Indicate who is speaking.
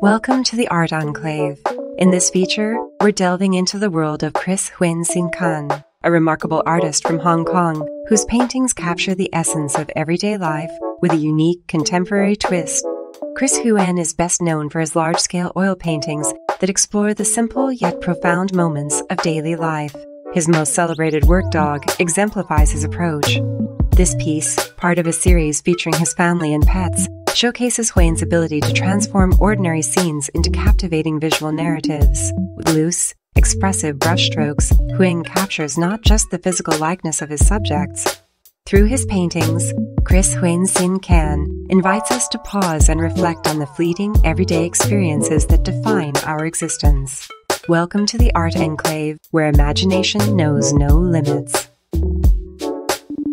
Speaker 1: Welcome to the Art Enclave. In this feature, we're delving into the world of Chris Huen Sin Kan, a remarkable artist from Hong Kong whose paintings capture the essence of everyday life with a unique contemporary twist. Chris Huen is best known for his large scale oil paintings that explore the simple yet profound moments of daily life. His most celebrated work dog exemplifies his approach. This piece, part of a series featuring his family and pets, showcases Huen's ability to transform ordinary scenes into captivating visual narratives. With loose, expressive brushstrokes, Huen captures not just the physical likeness of his subjects. Through his paintings, Chris Huen Sin Kan invites us to pause and reflect on the fleeting, everyday experiences that define our existence. Welcome to the Art Enclave, where imagination knows no limits.